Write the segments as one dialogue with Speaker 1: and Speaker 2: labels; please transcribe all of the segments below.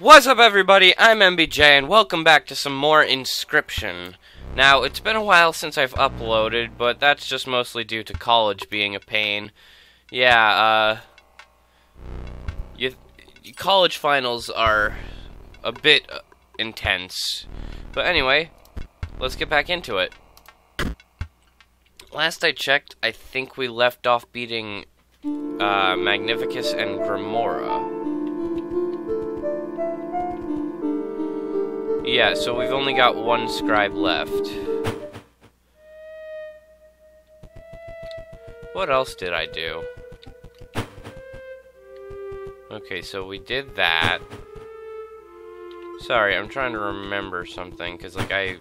Speaker 1: What's up everybody, I'm MBJ and welcome back to some more Inscryption. Now, it's been a while since I've uploaded, but that's just mostly due to college being a pain. Yeah, uh... You, college finals are a bit uh, intense. But anyway, let's get back into it. Last I checked, I think we left off beating uh, Magnificus and Grimora. Yeah, so we've only got one scribe left. What else did I do? Okay, so we did that. Sorry, I'm trying to remember something, because, like, I...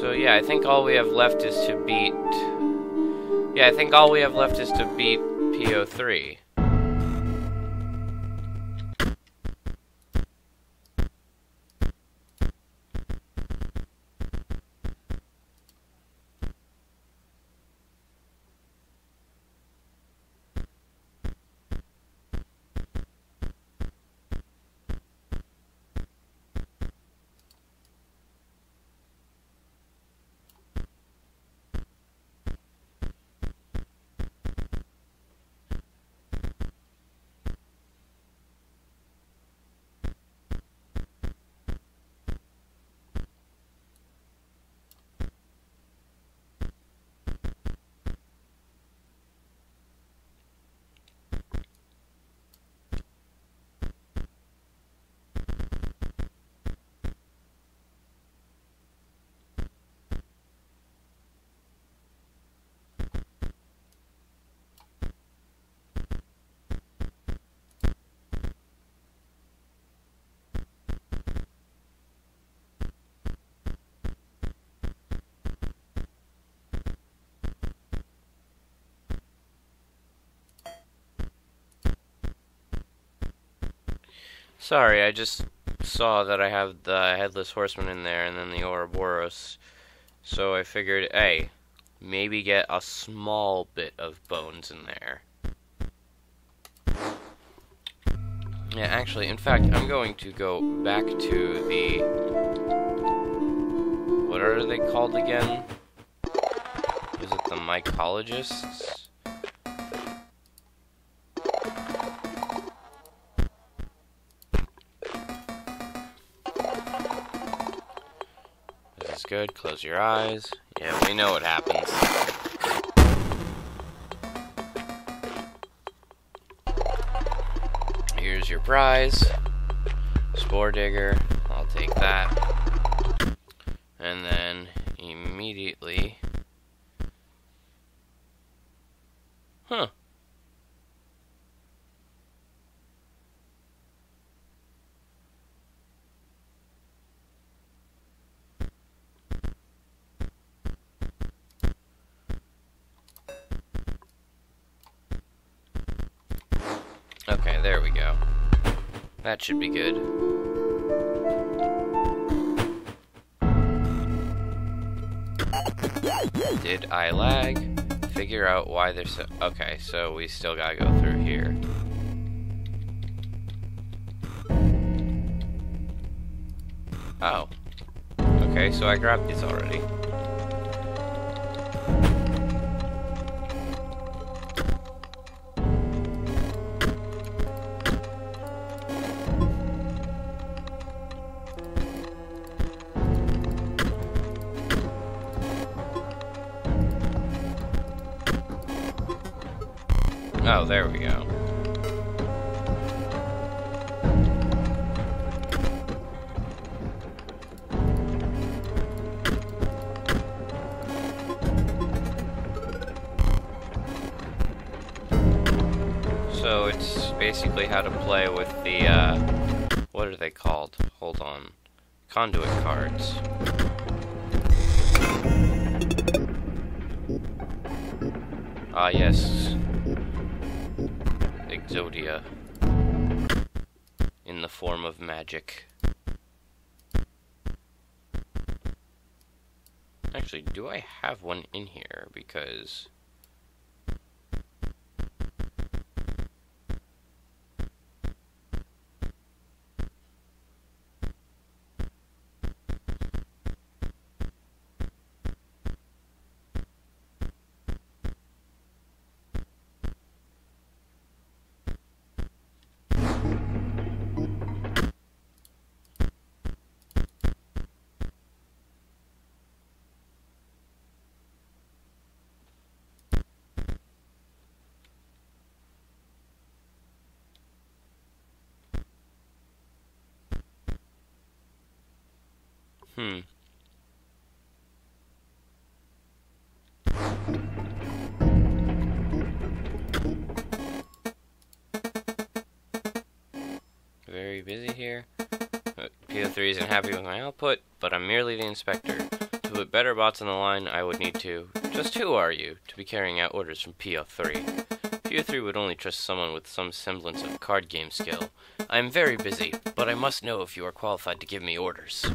Speaker 1: So, yeah, I think all we have left is to beat... Yeah, I think all we have left is to beat P03. Sorry, I just saw that I have the Headless Horseman in there and then the Ouroboros. So I figured, hey, maybe get a small bit of bones in there. Yeah, actually, in fact, I'm going to go back to the... What are they called again? Is it the mycologists? Good. Close your eyes. Yeah, we know what happens. Here's your prize. Spore Digger. I'll take that. And then immediately... Huh. Okay, there we go. That should be good. Did I lag? Figure out why there's so... Okay, so we still gotta go through here. Oh. Okay, so I grabbed these already. Conduit cards. Ah, yes. Exodia in the form of magic. Actually, do I have one in here? Because P03 isn't happy with my output, but I'm merely the inspector. To put better bots on the line, I would need to... Just who are you, to be carrying out orders from P03? P03 would only trust someone with some semblance of card game skill. I am very busy, but I must know if you are qualified to give me orders.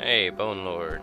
Speaker 1: hey, Bone Lord.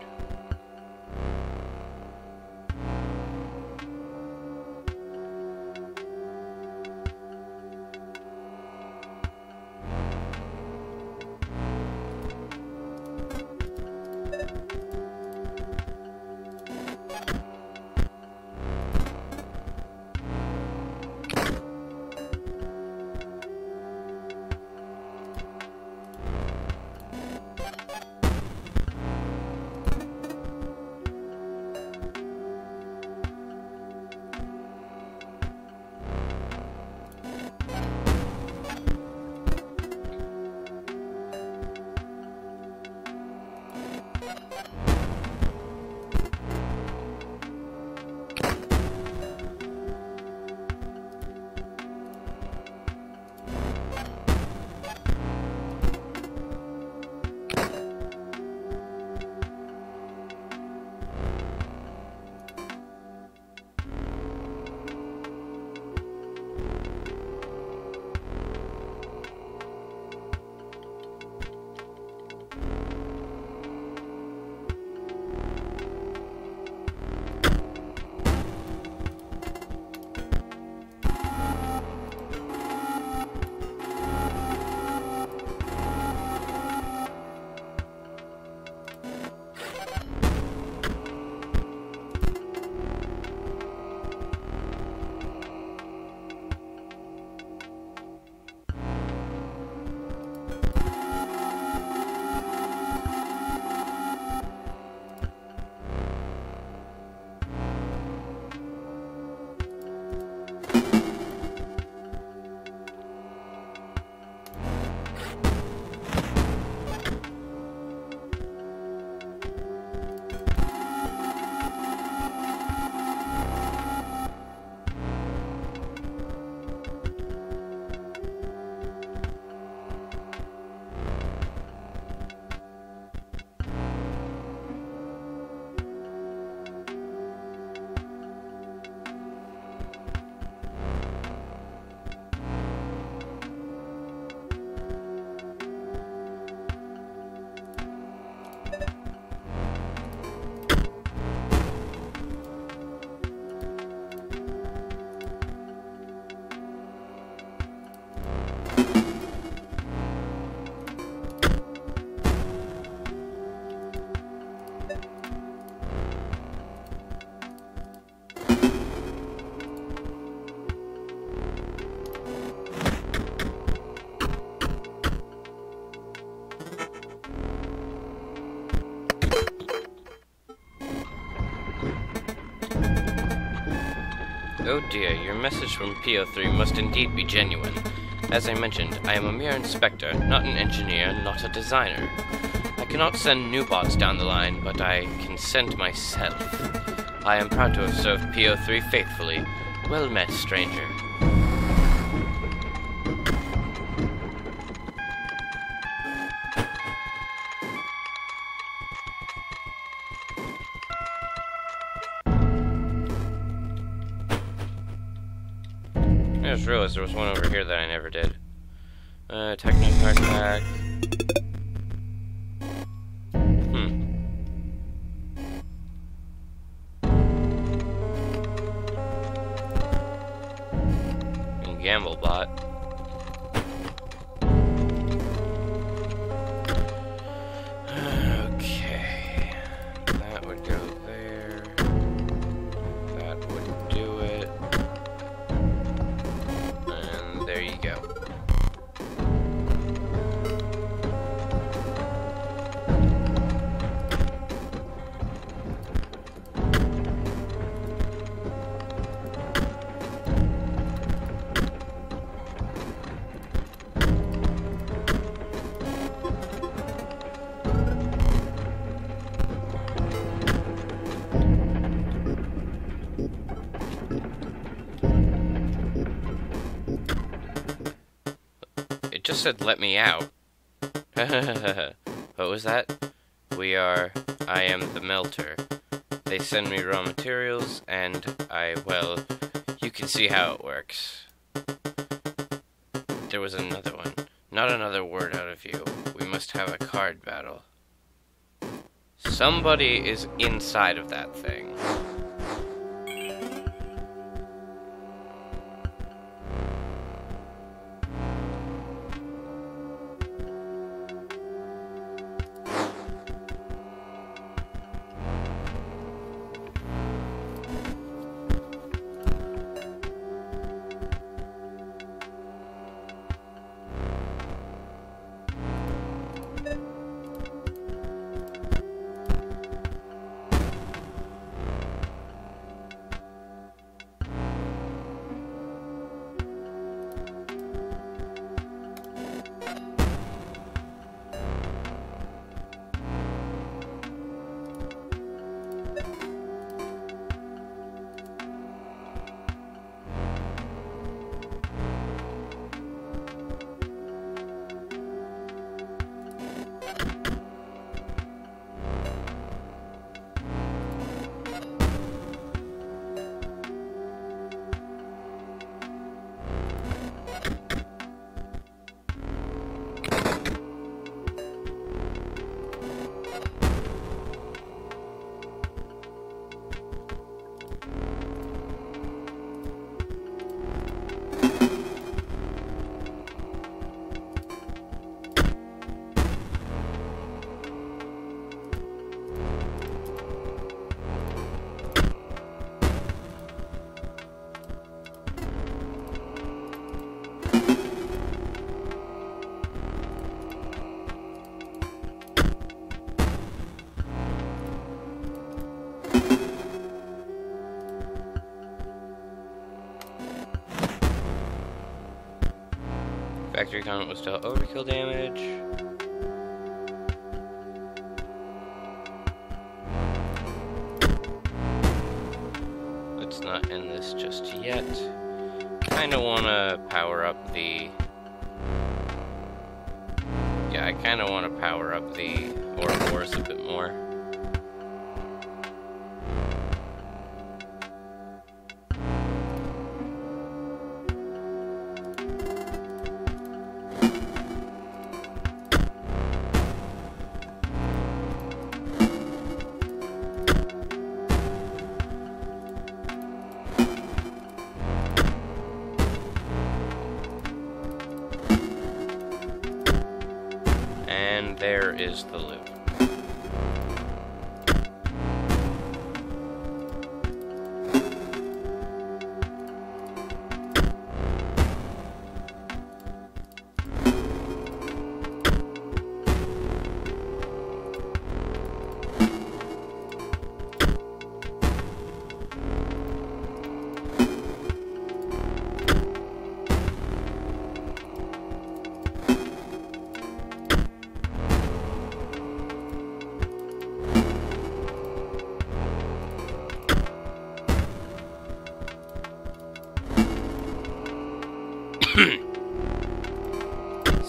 Speaker 1: Oh dear, your message from P03 must indeed be genuine. As I mentioned, I am a mere inspector, not an engineer, not a designer. I cannot send new bots down the line, but I can send myself. I am proud to have served P03 faithfully. Well met, stranger. Just realized there was one over here that I never did. Uh, Techno Pack. Said let me out. what was that? We are... I am the melter. They send me raw materials, and I, well, you can see how it works. There was another one. Not another word out of you. We must have a card battle. Somebody is inside of that thing. Factory comment was still overkill damage. Let's not end this just yet. Kinda wanna power up the... Yeah, I kinda wanna power up the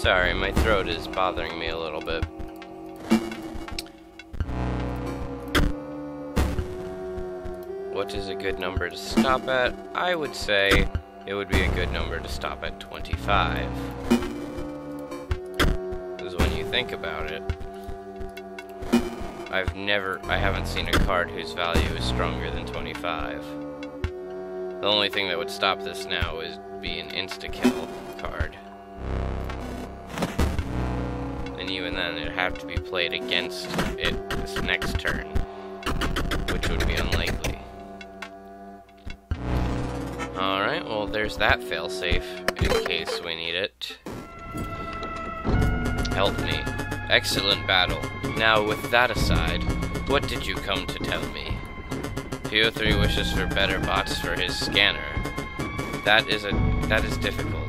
Speaker 1: Sorry, my throat is bothering me a little bit. What is a good number to stop at? I would say it would be a good number to stop at 25. Because when you think about it, I've never, I haven't seen a card whose value is stronger than 25. The only thing that would stop this now is be an insta-kill card. And it'd have to be played against it this next turn, which would be unlikely. Alright, well there's that failsafe, in case we need it. Help me. Excellent battle. Now, with that aside, what did you come to tell me? P03 wishes for better bots for his scanner. That is a that is difficult.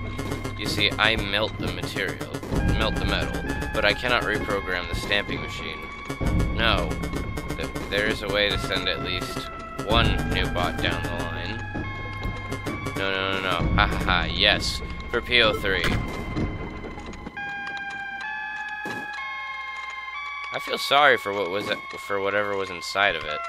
Speaker 1: You see, I melt the material, melt the metal, but I cannot reprogram the stamping machine. No, there is a way to send at least one new bot down the line. No, no, no, no. Ha ha ha. Yes, for P03. I feel sorry for what was for whatever was inside of it.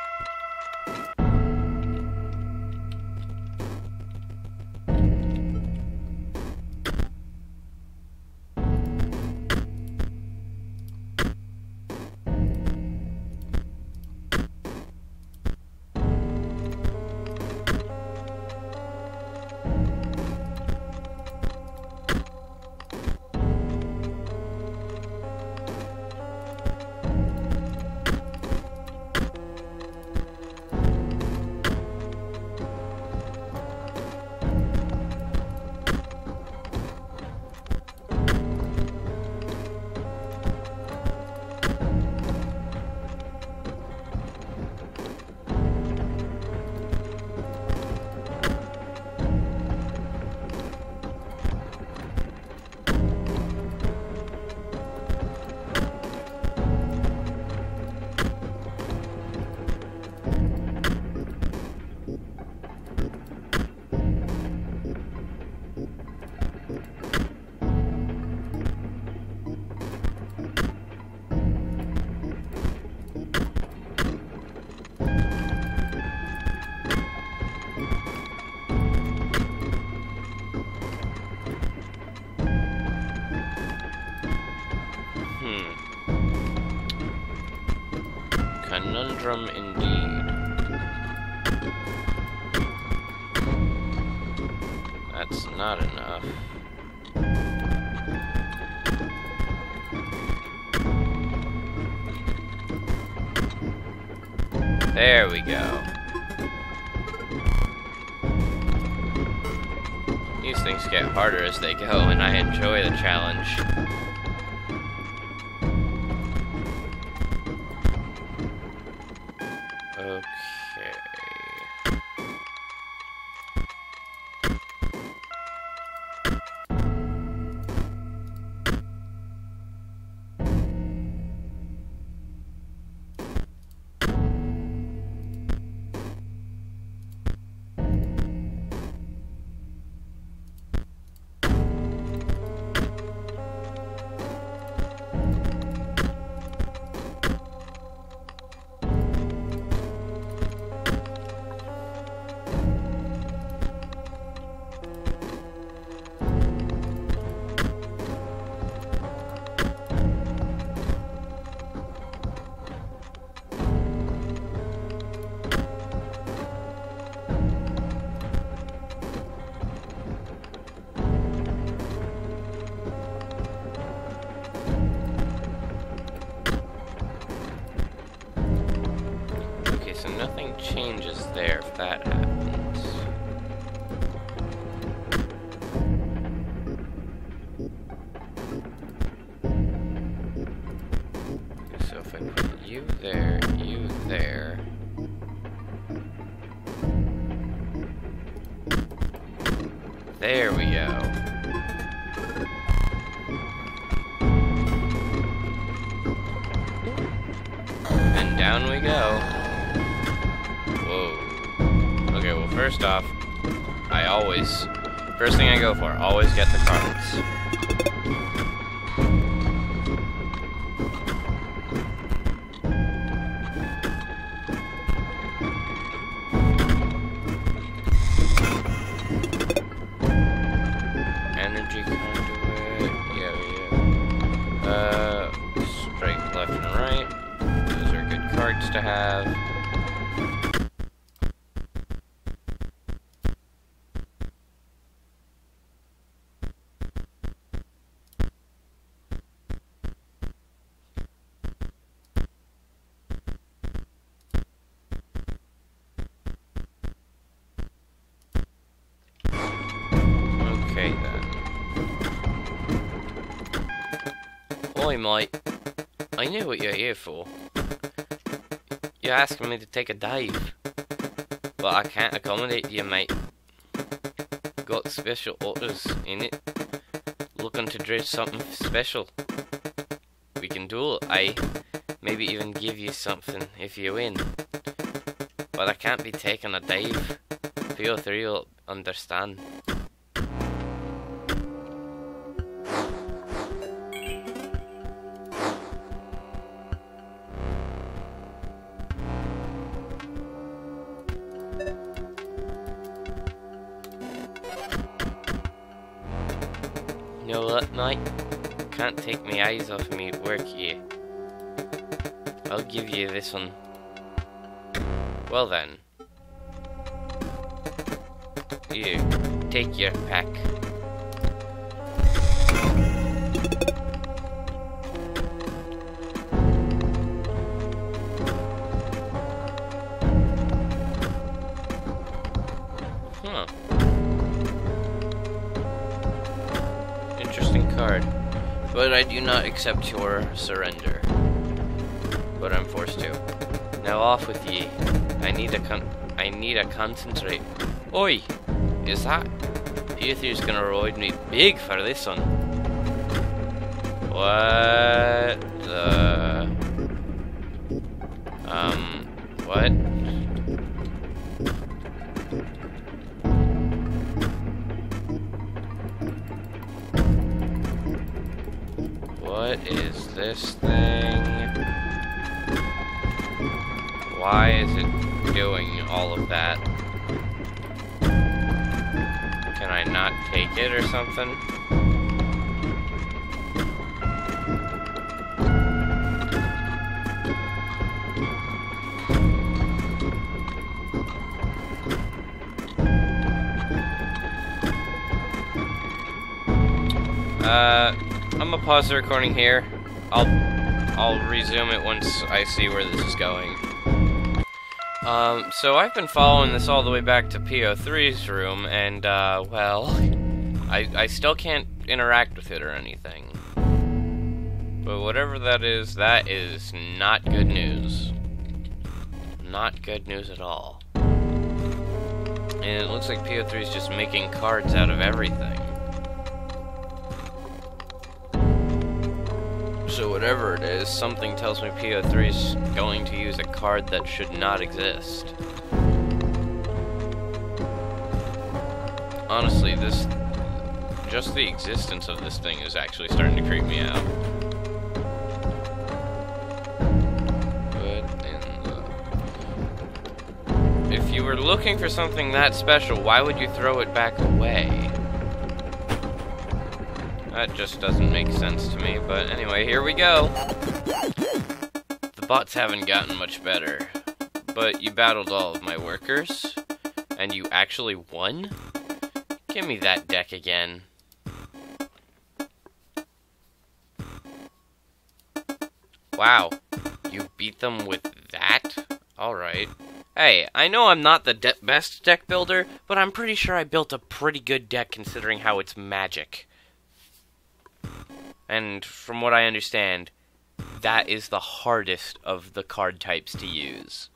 Speaker 1: As they go, and I enjoy the challenge. Go for, always get the cards. I know what you're here for. You're asking me to take a dive. But I can't accommodate you, mate. Got special orders in it. Looking to do something special. We can duel, I maybe even give you something if you win. But I can't be taking a dive. Feel three will understand. Take my eyes off me work here. I'll give you this one. Well then. You, take your pack. But I do not accept your surrender. But I'm forced to. Now off with ye. I need a con- I need a concentrate. Oi! Is that? Peter's gonna ride me big for this one. What the? Um, what? What is this thing? Why is it doing all of that? Can I not take it or something? Uh, I'm gonna pause the recording here. I'll I'll resume it once I see where this is going. Um, so I've been following this all the way back to P03's room, and, uh, well, I, I still can't interact with it or anything. But whatever that is, that is not good news. Not good news at all. And it looks like P03 is just making cards out of everything. So whatever it is, something tells me P03 is going to use a card that should not exist. Honestly, this... Just the existence of this thing is actually starting to creep me out. If you were looking for something that special, why would you throw it back away? That just doesn't make sense to me, but anyway, here we go. The bots haven't gotten much better, but you battled all of my workers, and you actually won? Give me that deck again. Wow, you beat them with that? Alright. Hey, I know I'm not the de best deck builder, but I'm pretty sure I built a pretty good deck considering how it's magic. And from what I understand, that is the hardest of the card types to use.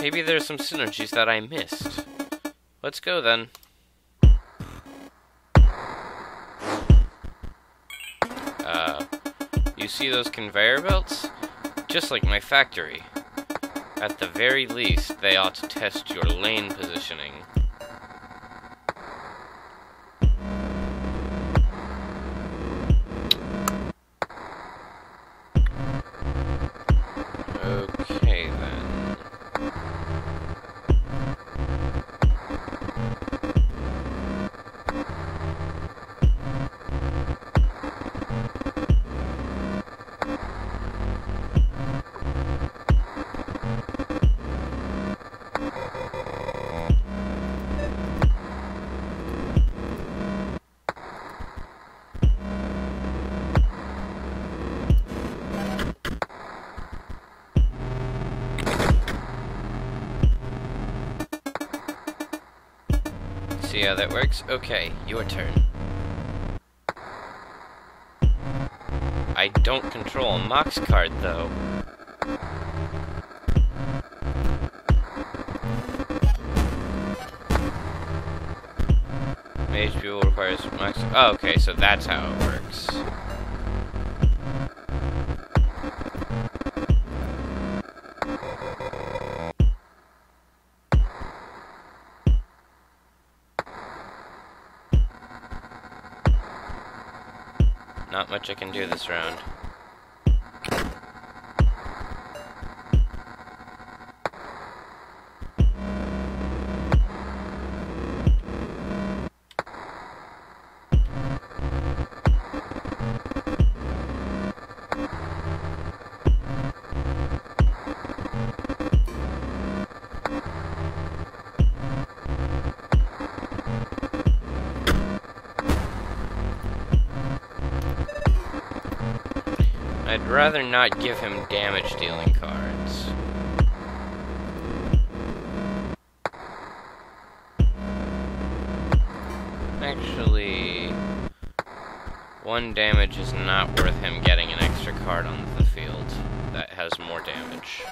Speaker 1: Maybe there's some synergies that I missed. Let's go then. Uh, you see those conveyor belts? Just like my factory. At the very least, they ought to test your lane positioning. That works? Okay, your turn. I don't control a Mox card, though. Mage requires Mox... Oh, okay, so that's how it works. I can do this round. I'd rather not give him damage dealing cards. Actually, one damage is not worth him getting an extra card on the field that has more damage.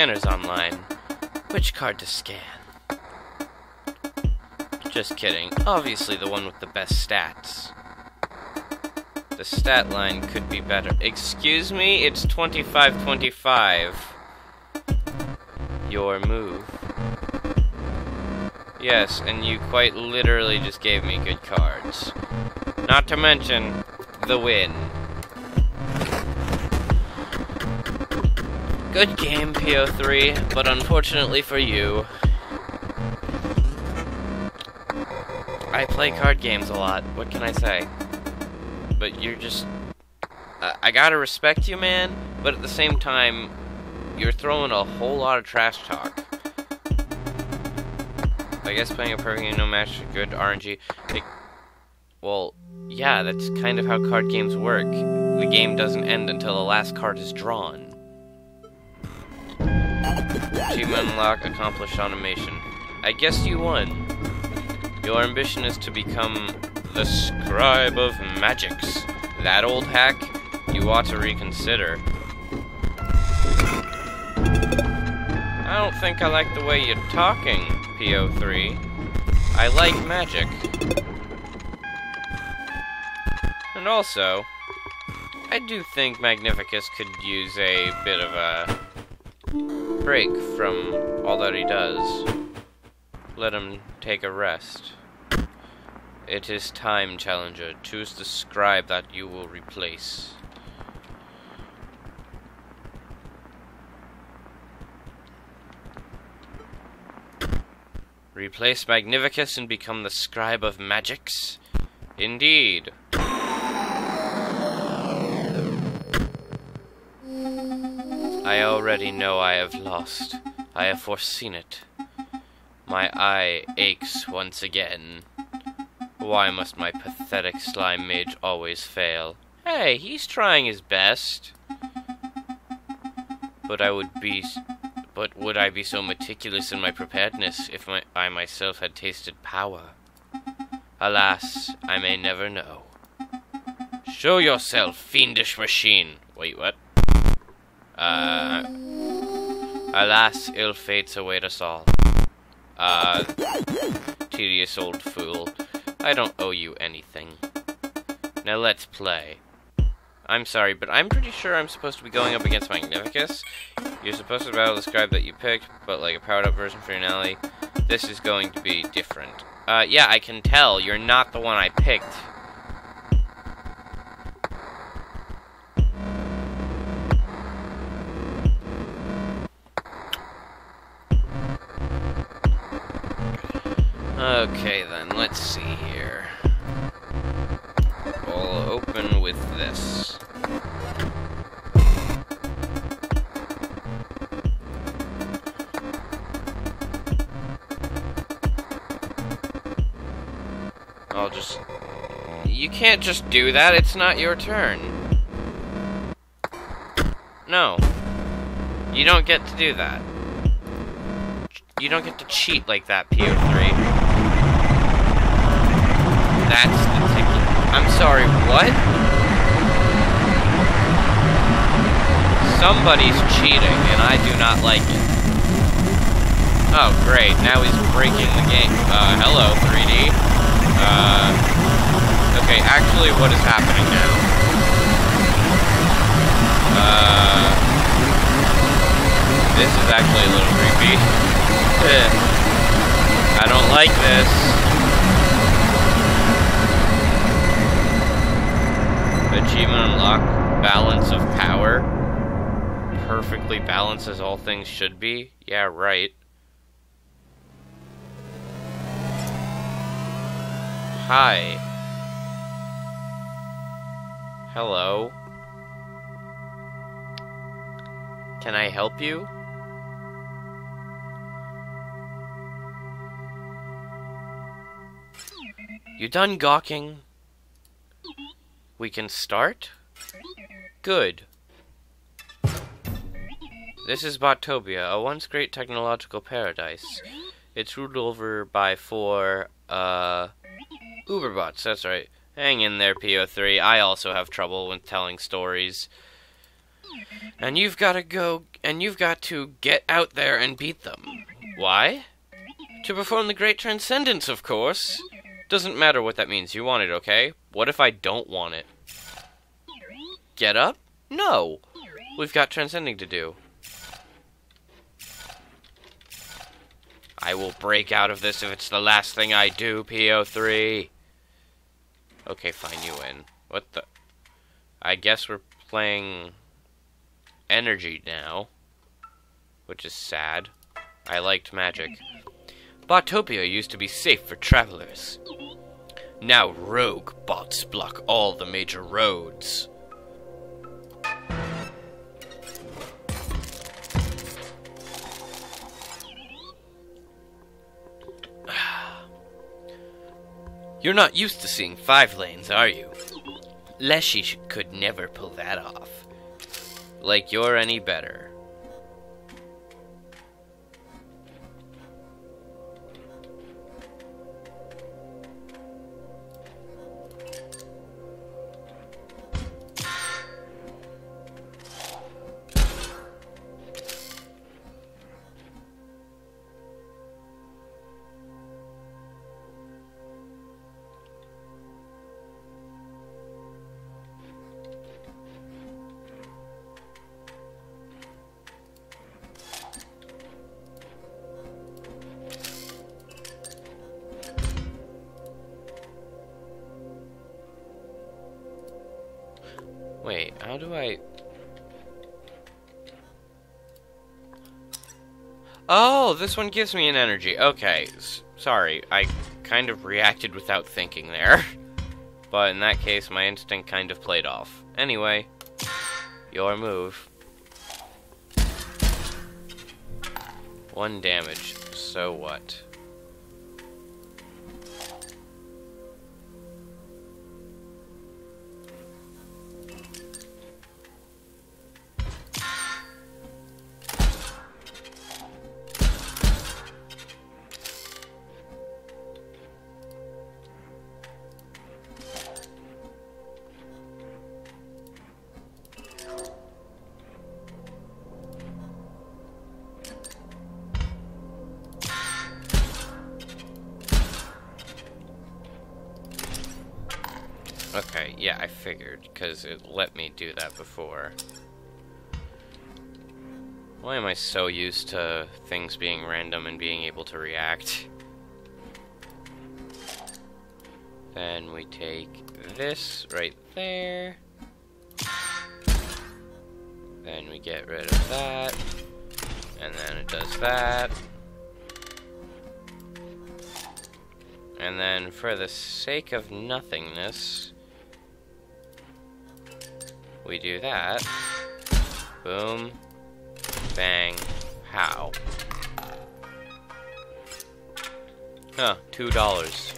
Speaker 1: Scanner's online. Which card to scan? Just kidding. Obviously the one with the best stats. The stat line could be better. Excuse me? It's 25-25. Your move. Yes, and you quite literally just gave me good cards. Not to mention, the win. Good game, P03, but unfortunately for you, I play card games a lot. What can I say? But you're just. I, I gotta respect you, man, but at the same time, you're throwing a whole lot of trash talk. I guess playing a perfect no match good RNG. It, well, yeah, that's kind of how card games work. The game doesn't end until the last card is drawn. Achievement unlock, accomplished automation. I guess you won. Your ambition is to become the Scribe of Magics. That old hack? You ought to reconsider. I don't think I like the way you're talking, P03. I like magic. And also, I do think Magnificus could use a bit of a break from all that he does. Let him take a rest. It is time, Challenger. Choose the scribe that you will replace. Replace Magnificus and become the scribe of magics? Indeed. I already know I have lost. I have foreseen it. My eye aches once again. Why must my pathetic slime mage always fail? Hey, he's trying his best. But I would be but would I be so meticulous in my preparedness if my, I myself had tasted power? Alas, I may never know. Show yourself, fiendish machine. Wait, what? Uh. Alas, ill fates await us all. Uh. Tedious old fool. I don't owe you anything. Now let's play. I'm sorry, but I'm pretty sure I'm supposed to be going up against Magnificus. You're supposed to battle the scribe that you picked, but like a powered up version for Finale. This is going to be different. Uh, yeah, I can tell. You're not the one I picked. Okay, then, let's see here. We'll open with this. I'll just... You can't just do that, it's not your turn. No. You don't get to do that. You don't get to cheat like that, P03. That's the ticket. I'm sorry, what? Somebody's cheating, and I do not like it. Oh, great. Now he's breaking the game. Uh, hello, 3D. Uh, okay, actually, what is happening now? Uh, this is actually a little creepy. I don't like this. Achievement unlock balance of power. Perfectly balanced as all things should be. Yeah, right. Hi. Hello. Can I help you? You done gawking? We can start? Good. This is Botopia, a once great technological paradise. It's ruled over by four, uh, Uberbots, that's right. Hang in there, P03. I also have trouble with telling stories. And you've got to go, and you've got to get out there and beat them. Why? To perform the Great Transcendence, of course. Doesn't matter what that means. You want it, okay? What if I don't want it? Get up? No. We've got transcending to do. I will break out of this if it's the last thing I do, P03. Okay, fine, you win. What the... I guess we're playing energy now. Which is sad. I liked magic. Botopia used to be safe for travelers. Now rogue bots block all the major roads. You're not used to seeing five lanes, are you? Leshy could never pull that off. Like you're any better. This one gives me an energy. Okay, S sorry, I kind of reacted without thinking there. But in that case, my instinct kind of played off. Anyway, your move. One damage, so what? Yeah, I figured, because it let me do that before. Why am I so used to things being random and being able to react? Then we take this right there. Then we get rid of that. And then it does that. And then for the sake of nothingness, we do that. Boom. Bang. How? Huh, two dollars.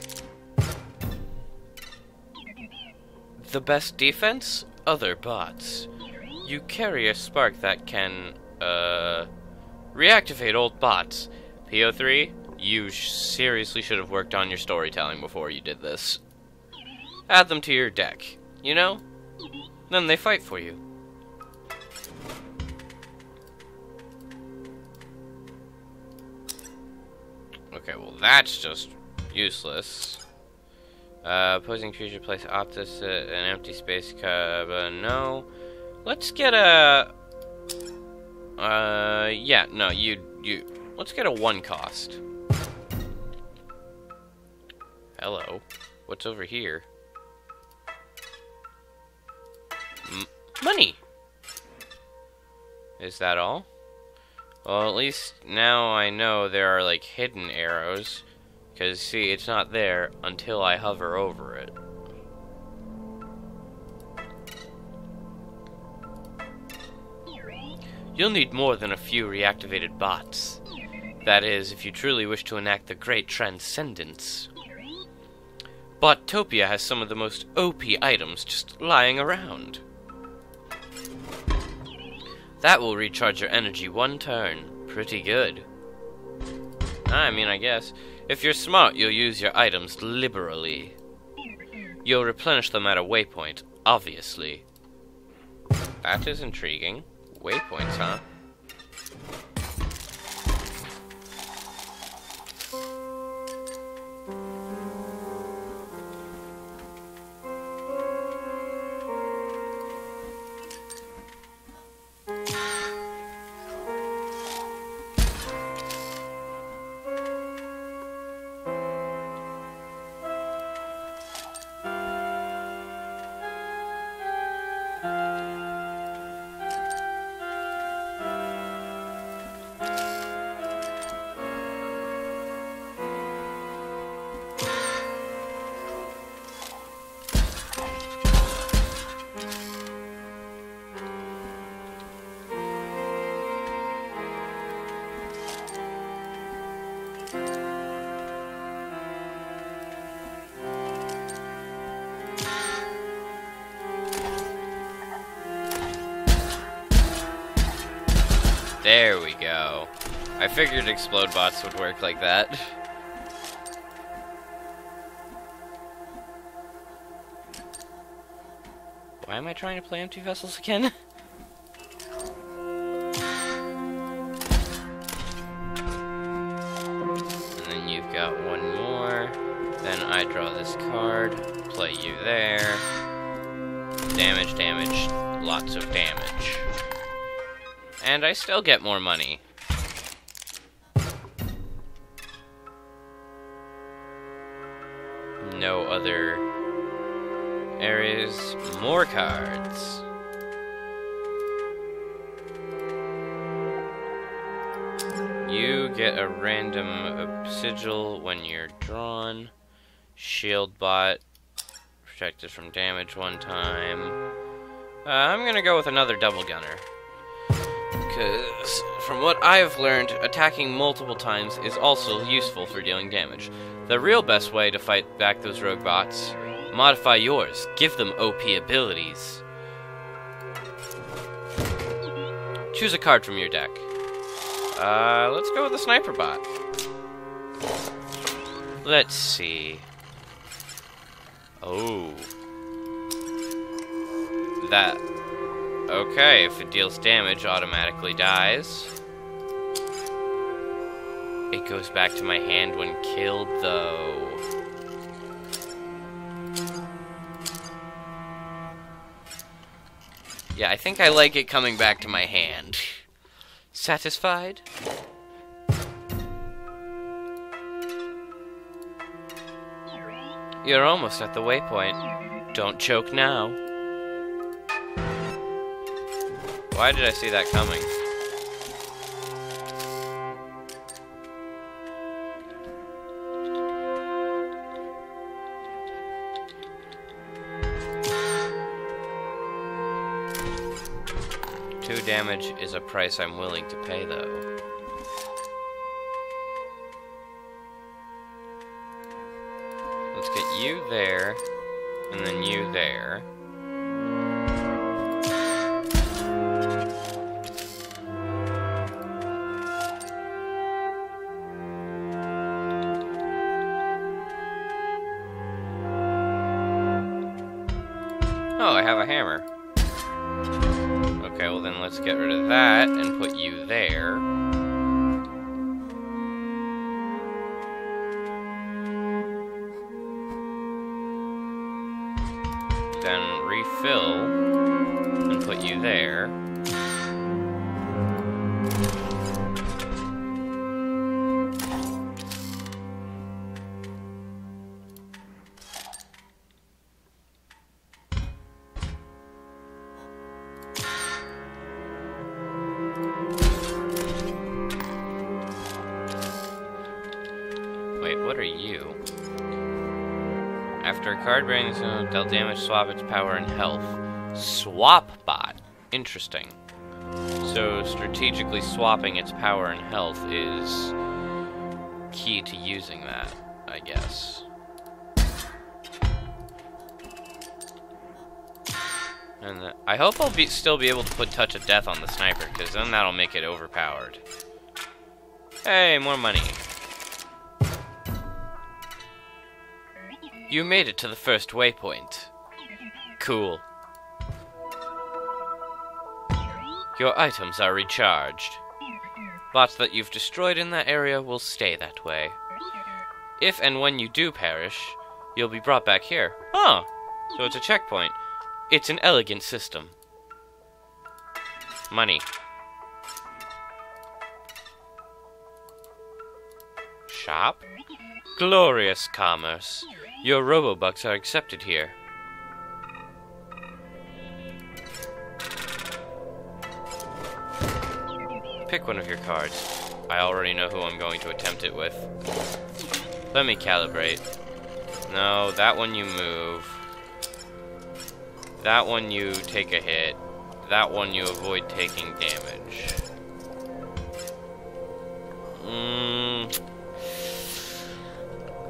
Speaker 1: The best defense? Other bots. You carry a spark that can, uh, reactivate old bots. P03, you seriously should have worked on your storytelling before you did this. Add them to your deck, you know? Then they fight for you. Okay, well that's just useless. Uh, opposing creature place opposite an empty space cub. Uh, no. Let's get a... Uh, yeah, no, you, you... Let's get a one cost. Hello. What's over here? Money! Is that all? Well, at least now I know there are, like, hidden arrows. Because, see, it's not there until I hover over it. You'll need more than a few reactivated bots. That is, if you truly wish to enact the Great Transcendence. Botopia has some of the most OP items just lying around. That will recharge your energy one turn. Pretty good. I mean, I guess. If you're smart, you'll use your items liberally. You'll replenish them at a waypoint, obviously. That is intriguing. Waypoints, huh? Explode bots would work like that. Why am I trying to play empty vessels again? and then you've got one more. Then I draw this card, play you there. Damage, damage, lots of damage. And I still get more money. From damage one time. Uh, I'm gonna go with another double gunner. Because, from what I've learned, attacking multiple times is also useful for dealing damage. The real best way to fight back those rogue bots, modify yours. Give them OP abilities. Choose a card from your deck. Uh, let's go with the sniper bot. Let's see. Oh. That Okay, if it deals damage, automatically dies. It goes back to my hand when killed, though. Yeah, I think I like it coming back to my hand. Satisfied? You're almost at the waypoint. Don't choke now. Why did I see that coming? Two damage is a price I'm willing to pay, though. Let's get you there, and then you there. Dealt damage, swap its power and health. Swap bot. Interesting. So strategically swapping its power and health is key to using that, I guess. And I hope I'll be still be able to put Touch of Death on the sniper, because then that'll make it overpowered. Hey, more money. You made it to the first waypoint. Cool. Your items are recharged. Bots that you've destroyed in that area will stay that way. If and when you do perish, you'll be brought back here. Oh, so it's a checkpoint. It's an elegant system. Money. Shop? Glorious commerce. Your Robobucks are accepted here. Pick one of your cards. I already know who I'm going to attempt it with. Let me calibrate. No, that one you move. That one you take a hit. That one you avoid taking damage. Mmm.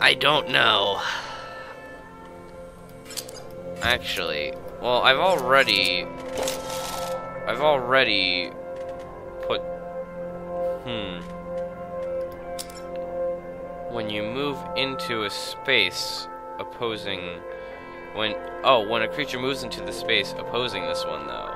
Speaker 1: I don't know. Actually, well, I've already... I've already put... Hmm. When you move into a space opposing... When... Oh, when a creature moves into the space opposing this one, though.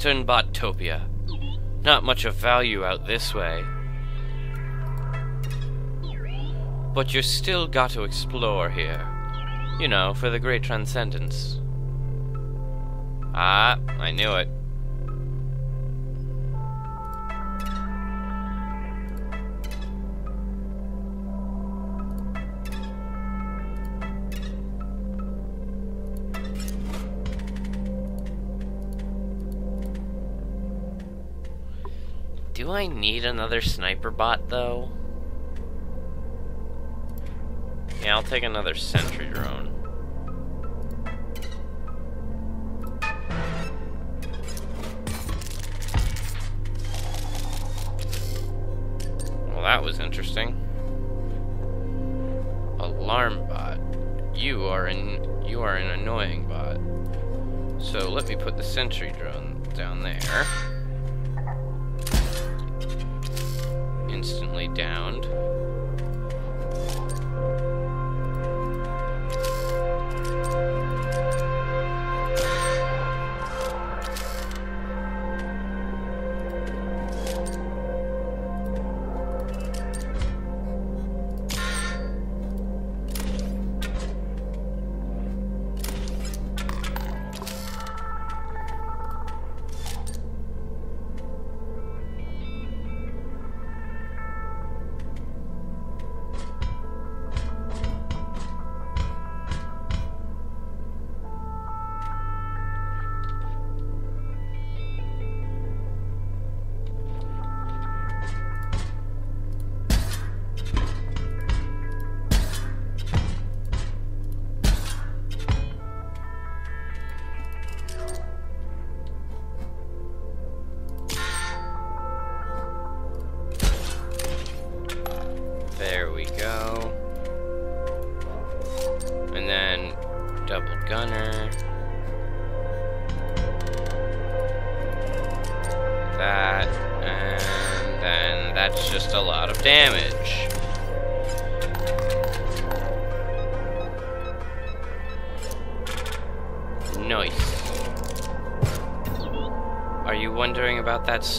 Speaker 1: Eastern Botopia. Not much of value out this way. But you still got to explore here. You know, for the great transcendence. Ah, I knew it. Do I need another sniper bot, though? Yeah, I'll take another sentry drone. Well, that was interesting. Alarm bot. You are an you are an annoying bot. So let me put the sentry drone down there. Instantly downed.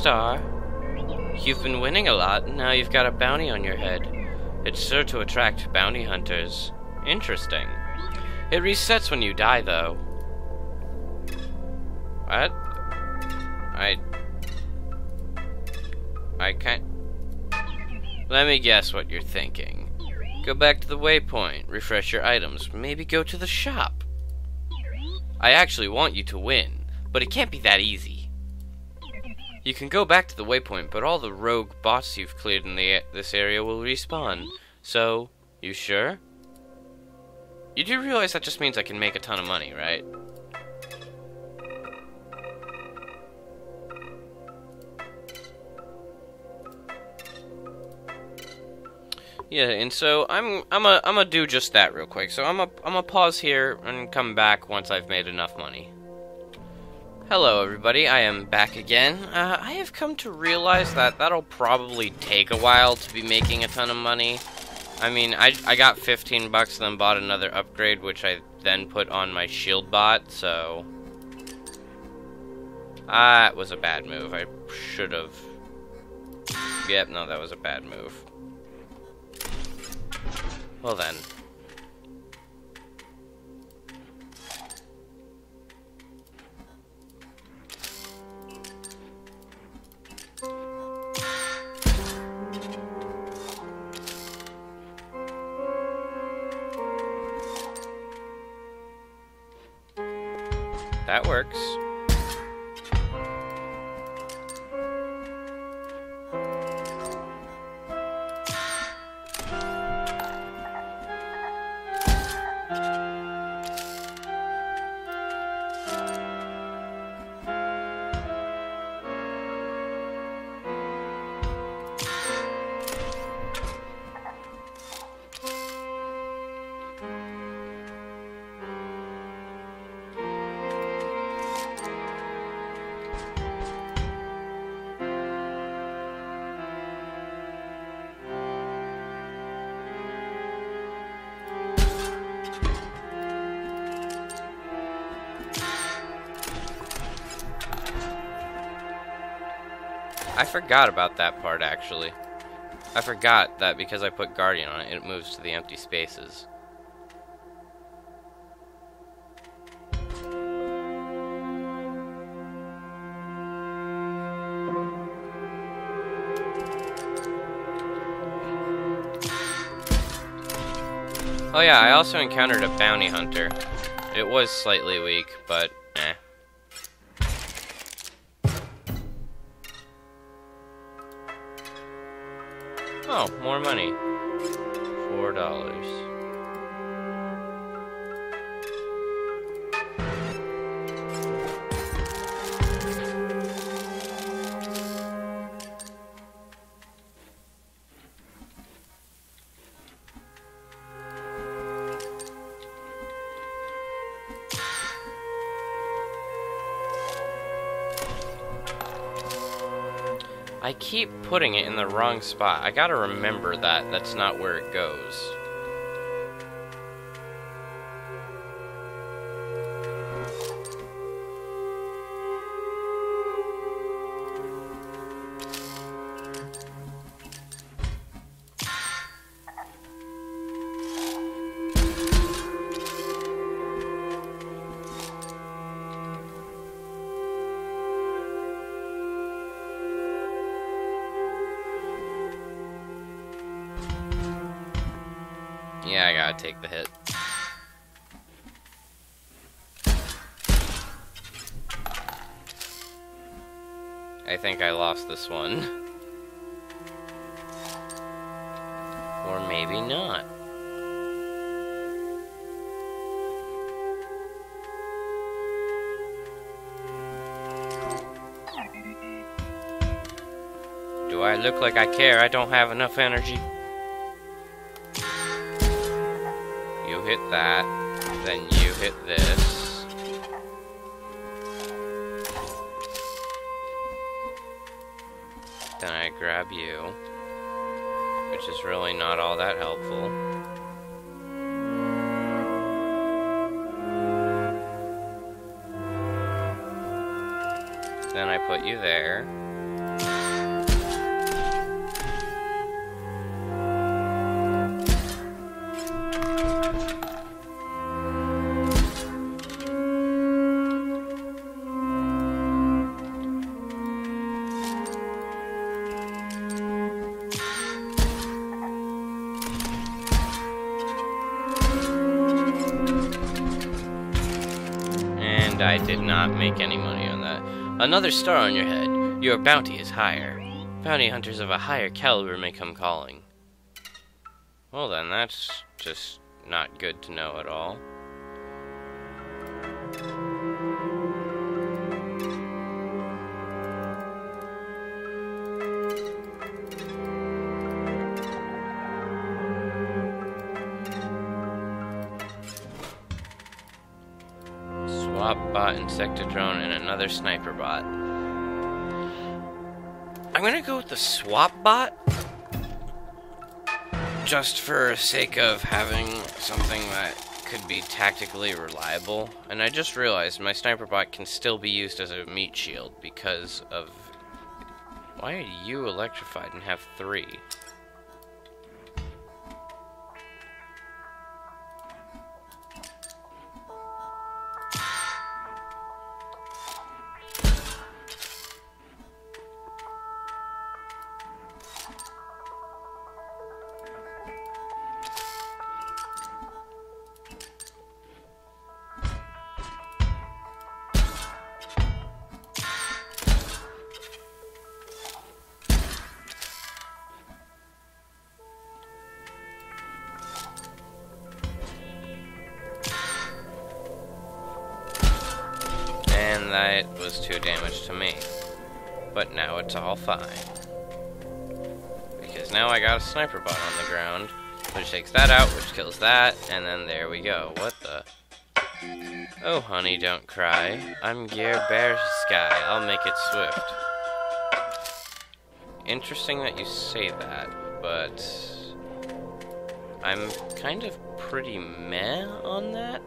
Speaker 1: Star? You've been winning a lot, and now you've got a bounty on your head. It's sure to attract bounty hunters. Interesting. It resets when you die, though. What? I... I can't... Let me guess what you're thinking. Go back to the waypoint, refresh your items, maybe go to the shop. I actually want you to win, but it can't be that easy. You can go back to the waypoint, but all the rogue bots you've cleared in the, this area will respawn. So, you sure? You do realize that just means I can make a ton of money, right? Yeah, and so I'm I'm a I'm gonna do just that real quick. So I'm a I'm gonna pause here and come back once I've made enough money. Hello, everybody. I am back again. Uh, I have come to realize that that'll probably take a while to be making a ton of money. I mean, I, I got 15 bucks then bought another upgrade, which I then put on my shield bot, so... That was a bad move. I should have... Yep, no, that was a bad move. Well then. That works. I forgot about that part, actually. I forgot that because I put Guardian on it, it moves to the empty spaces. Oh yeah, I also encountered a bounty hunter. It was slightly weak, but Oh, more money. Four dollars. Keep putting it in the wrong spot. I gotta remember that. That's not where it goes. Look like I care? I don't have enough energy. You hit that, then you hit this. Then I grab you, which is really not all that helpful. Then I put you there. Make any money on that. Another star on your head. Your bounty is higher. Bounty hunters of a higher caliber may come calling. Well then, that's just not good to know at all. Bot, insectodrone, and another sniper bot. I'm gonna go with the swap bot. Just for sake of having something that could be tactically reliable. And I just realized my sniper bot can still be used as a meat shield because of. Why are you electrified and have three? Sniper bot on the ground, which takes that out, which kills that, and then there we go. What the? Oh, honey, don't cry. I'm Gear Bear Sky. I'll make it swift. Interesting that you say that, but I'm kind of pretty meh on that.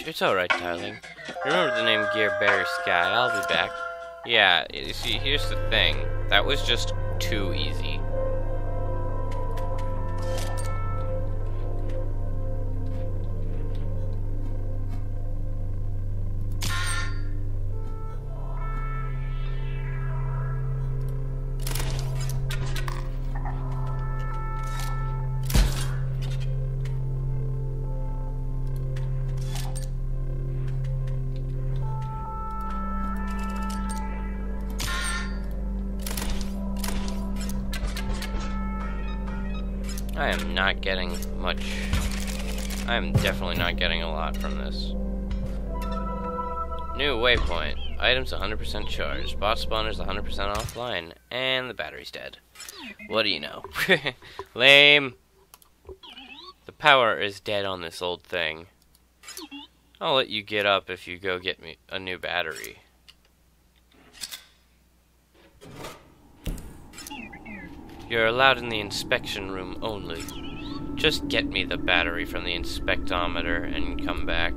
Speaker 1: It's alright, darling. Remember the name Gear Bear Sky, I'll be back. Yeah, you see, here's the thing. That was just too easy. Items 100% charged. Bot spawner's 100% offline. And the battery's dead. What do you know? Lame. The power is dead on this old thing. I'll let you get up if you go get me a new battery. You're allowed in the inspection room only. Just get me the battery from the inspectometer and come back.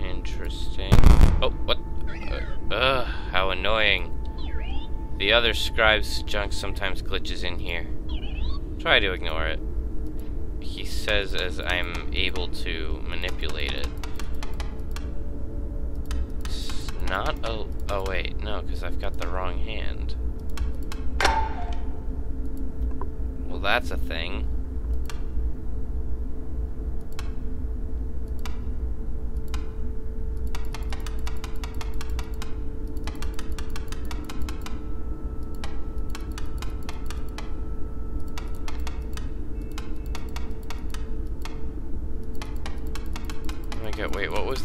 Speaker 1: Interesting. Oh, what? Uh, ugh, how annoying. The other scribe's junk sometimes glitches in here. Try to ignore it. He says as I'm able to manipulate it. It's not a... Oh wait, no, because I've got the wrong hand. Well, that's a thing.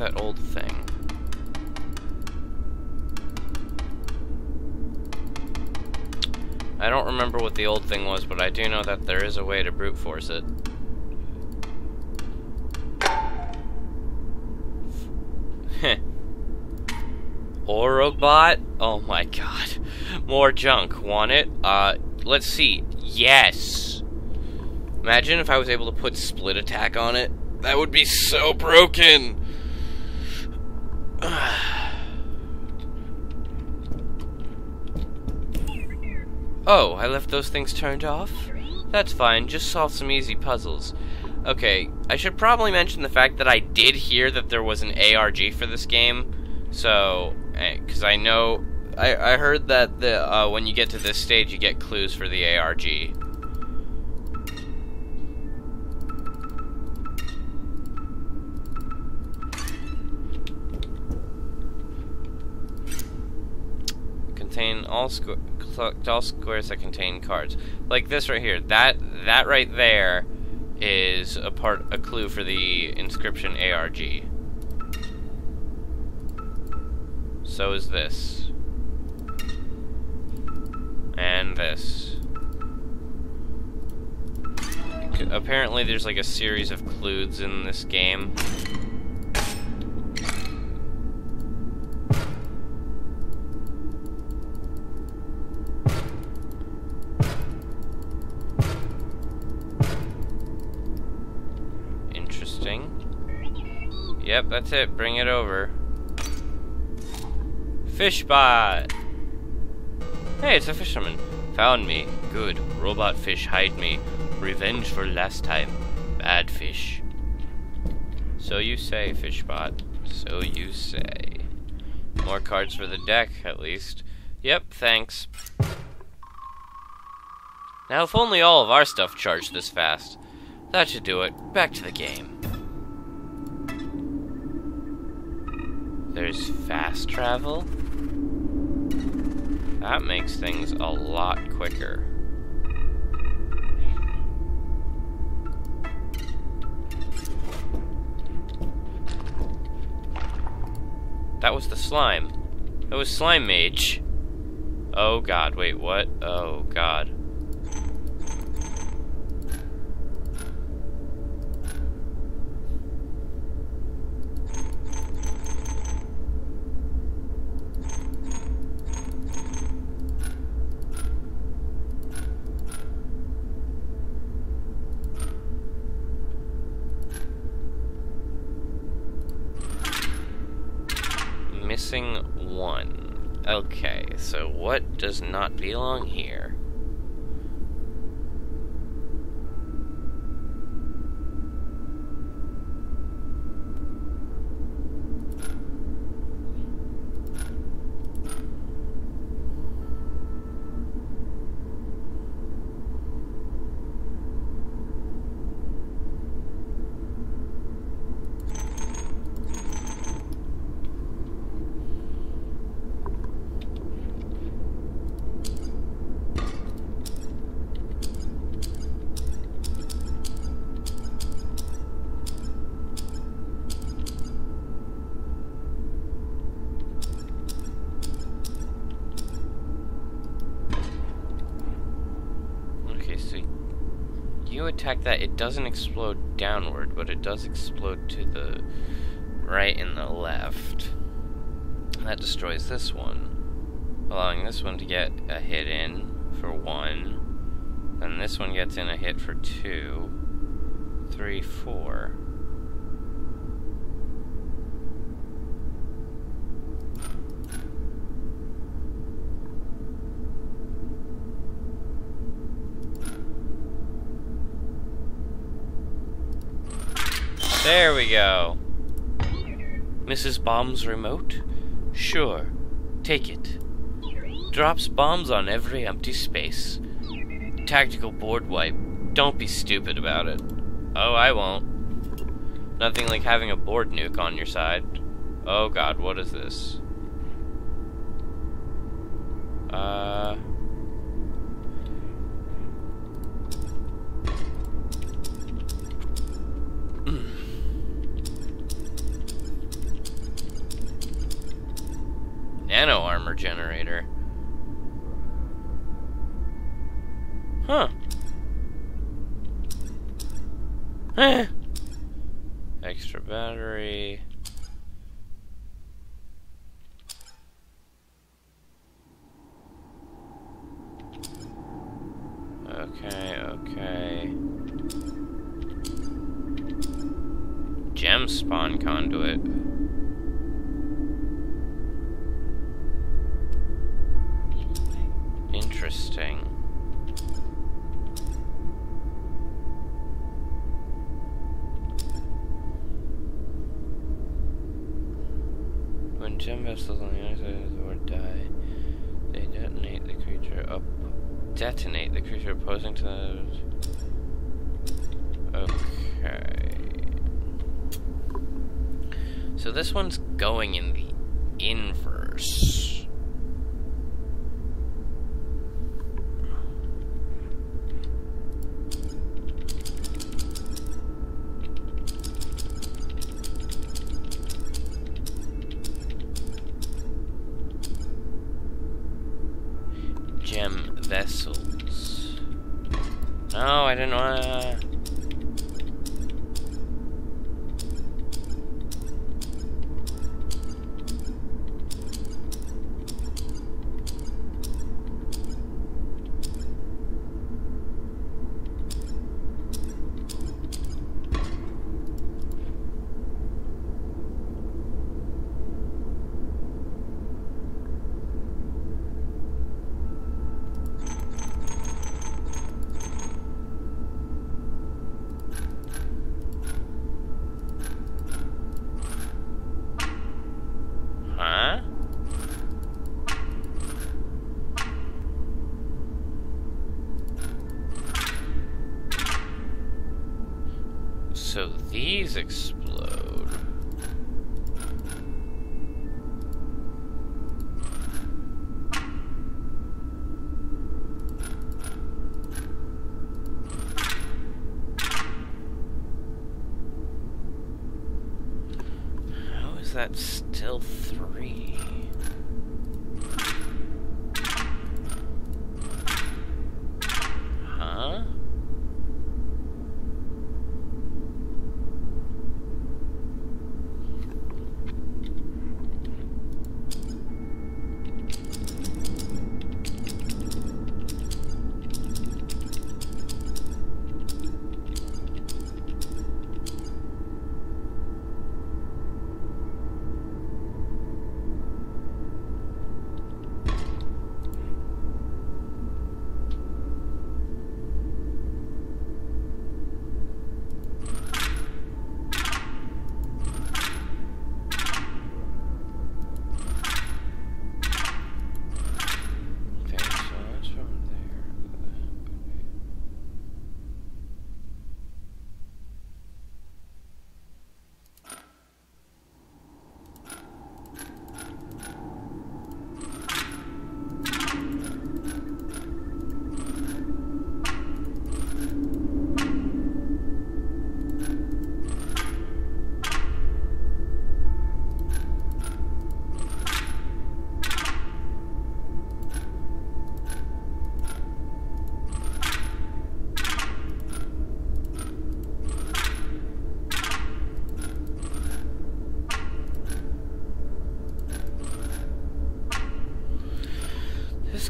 Speaker 1: That old thing? I don't remember what the old thing was, but I do know that there is a way to brute force it. Ourobot? Oh my god. More junk. Want it? Uh, let's see. Yes! Imagine if I was able to put split attack on it. That would be so broken. Oh, I left those things turned off? That's fine, just solve some easy puzzles. Okay, I should probably mention the fact that I did hear that there was an ARG for this game. So, because eh, I know, I, I heard that the uh, when you get to this stage, you get clues for the ARG. contain all squ all squares that contain cards. Like this right here. That that right there is a part a clue for the Inscryption ARG. So is this. And this. Apparently there's like a series of clues in this game. That's it. Bring it over. Fishbot! Hey, it's a fisherman. Found me. Good. Robot fish hide me. Revenge for last time. Bad fish. So you say, Fishbot. So you say. More cards for the deck, at least. Yep, thanks. Now, if only all of our stuff charged this fast. That should do it. Back to the game. There's fast travel? That makes things a lot quicker. That was the slime. That was Slime Mage. Oh god, wait, what? Oh god. missing one. Okay, so what does not belong here? Doesn't explode downward, but it does explode to the right and the left. That destroys this one, allowing this one to get a hit in for one. Then this one gets in a hit for two, three, four. There we go. Mrs. Bomb's remote? Sure. Take it. Drops bombs on every empty space. Tactical board wipe. Don't be stupid about it. Oh, I won't. Nothing like having a board nuke on your side. Oh god, what is this? These explode.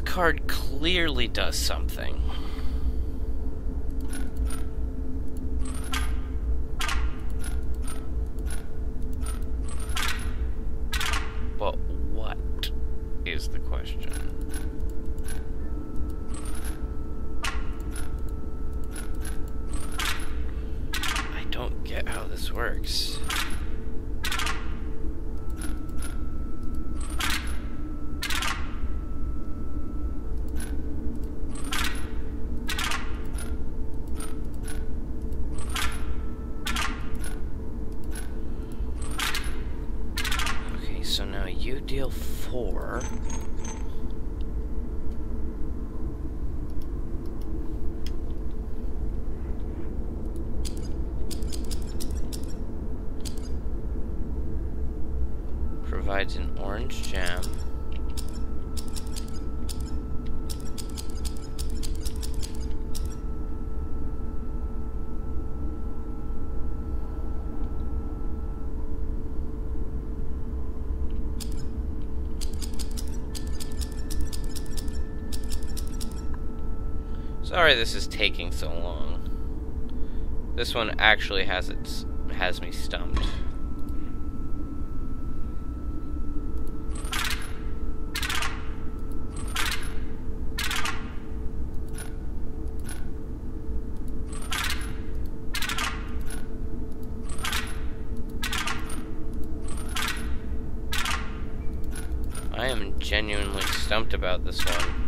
Speaker 1: Card clearly does something. But what is the question? I don't get how this works. Okay, so now you deal four. Provides an orange jam. Sorry this is taking so long. This one actually has its has me stumped. I am genuinely stumped about this one.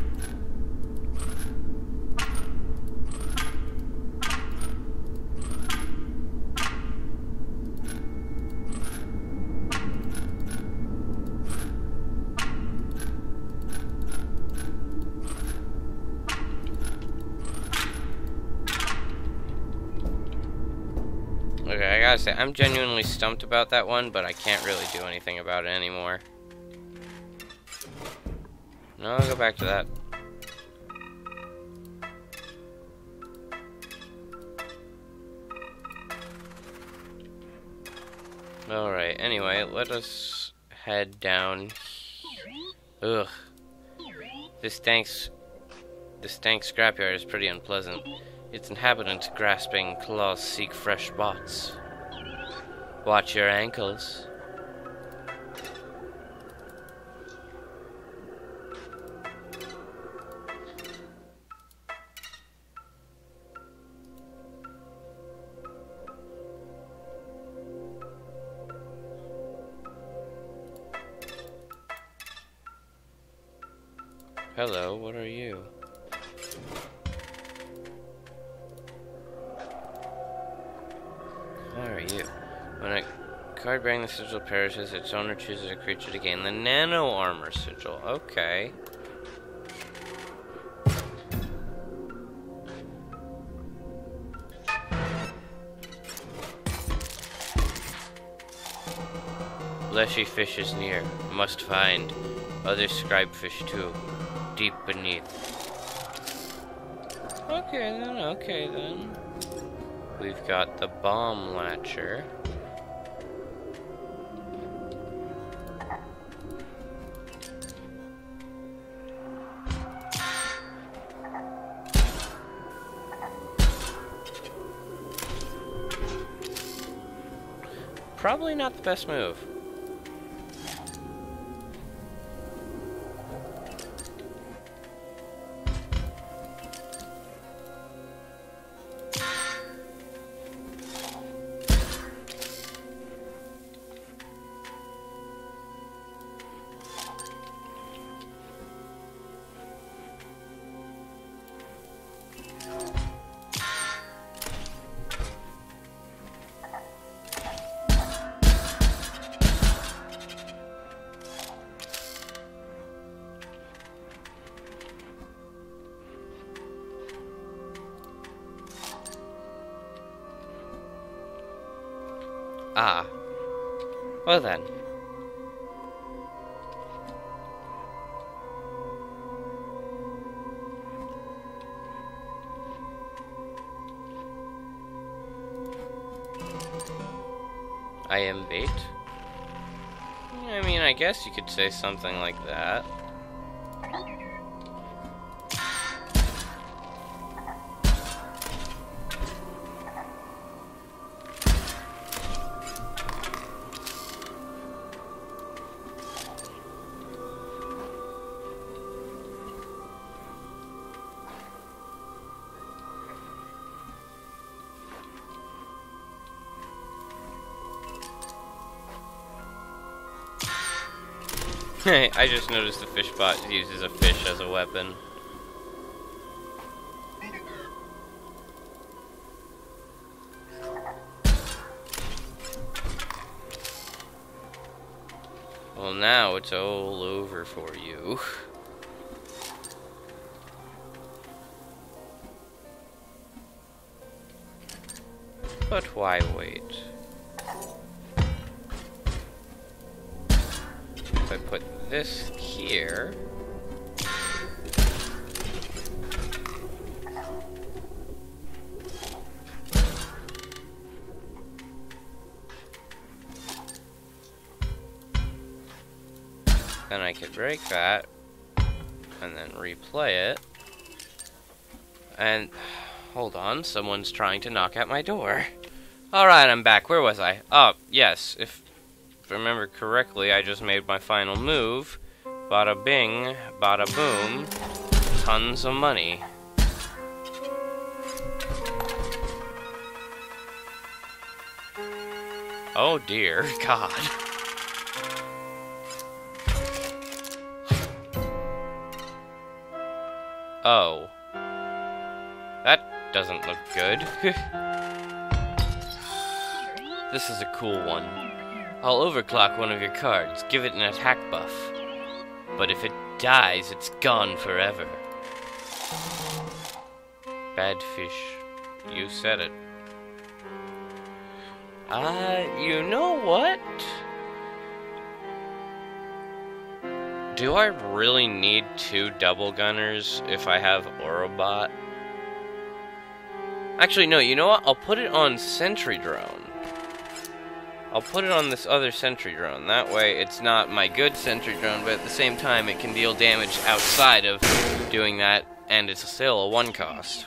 Speaker 1: Okay, I gotta say, I'm genuinely stumped about that one, but I can't really do anything about it anymore. No, I'll go back to that. Alright, anyway, let us head down. Ugh. This dank, this dank scrapyard is pretty unpleasant. Its inhabitants grasping claws seek fresh spots. Watch your ankles. Hello, what are you? Card bearing the sigil perishes, its owner chooses a creature to gain the nano armor sigil. Okay. Fleshy fish is near. Must find. Other scribe fish too. Deep beneath. Okay then, okay then. We've got the bomb latcher. Probably not the best move. I am bait? I mean, I guess you could say something like that. I just noticed the fish bot uses a fish as a weapon. Well, now it's all over for you. But why wait? This here... Then I could break that, and then replay it. And, hold on, someone's trying to knock at my door. Alright, I'm back. Where was I? Oh, yes, if, if I remember correctly, I just made my final move. Bada bing, bada boom, tons of money. Oh dear, God. Oh. That doesn't look good. this is a cool one. I'll overclock one of your cards, give it an attack buff. But if it dies, it's gone forever. Bad fish. You said it. Uh, you know what? Do I really need two double gunners if I have Ourobot? Actually, no, you know what? I'll put it on Sentry Drone. I'll put it on this other Sentry Drone. That way, it's not my good Sentry Drone, but at the same time, it can deal damage outside of doing that, and it's still a one cost.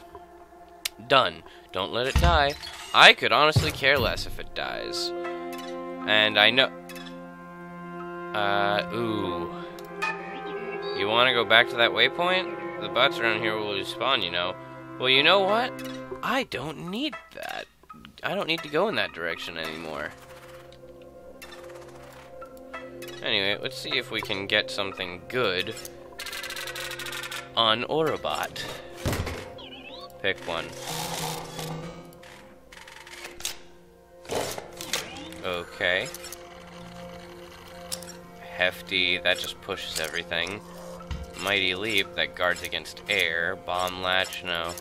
Speaker 1: Done. Don't let it die. I could honestly care less if it dies. And I know... Uh, ooh... You want to go back to that waypoint? The bots around here will respawn, you know. Well, you know what? I don't need that. I don't need to go in that direction anymore. Anyway, let's see if we can get something good on Ourobot. Pick one. Okay. Hefty, that just pushes everything. Mighty Leap that guards against air. Bomb Latch, no.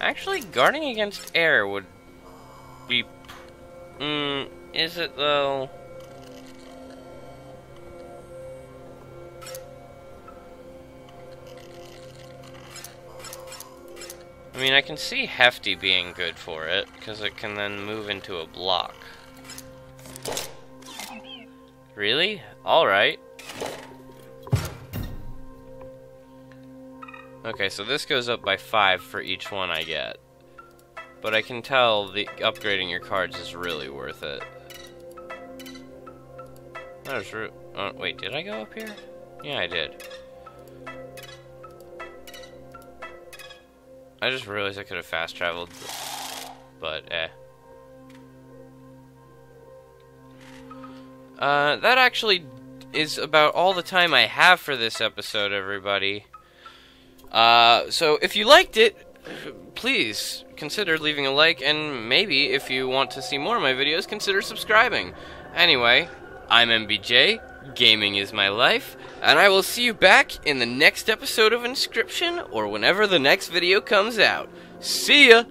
Speaker 1: Actually, guarding against air would be... Mm, is it though? I mean, I can see Hefty being good for it, because it can then move into a block. Really? Alright. Okay, so this goes up by 5 for each one I get. But I can tell the upgrading your cards is really worth it. That was oh, wait, did I go up here? Yeah, I did. I just realized I could have fast traveled, but eh. Uh, that actually is about all the time I have for this episode, everybody. Uh, so if you liked it, please consider leaving a like, and maybe if you want to see more of my videos, consider subscribing. Anyway, I'm MBJ, gaming is my life, and I will see you back in the next episode of Inscryption or whenever the next video comes out. See ya!